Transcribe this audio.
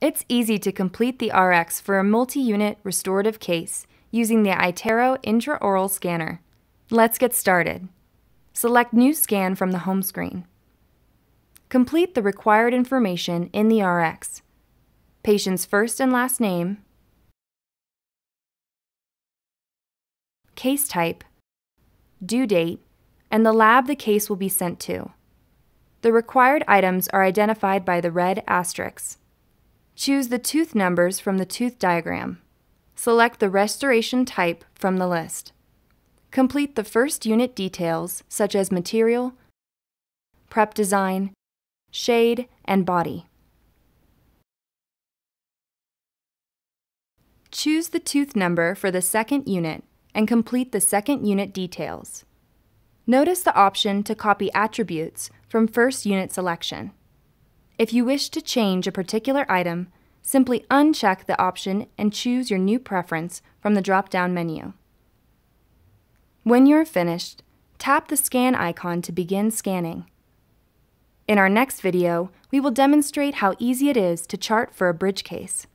It's easy to complete the RX for a multi-unit restorative case using the iTero intraoral scanner. Let's get started. Select New Scan from the home screen. Complete the required information in the RX. Patient's first and last name, case type, due date, and the lab the case will be sent to. The required items are identified by the red asterisks. Choose the tooth numbers from the tooth diagram. Select the restoration type from the list. Complete the first unit details such as material, prep design, shade, and body. Choose the tooth number for the second unit and complete the second unit details. Notice the option to copy attributes from first unit selection. If you wish to change a particular item, simply uncheck the option and choose your new preference from the drop-down menu. When you are finished, tap the scan icon to begin scanning. In our next video, we will demonstrate how easy it is to chart for a bridge case.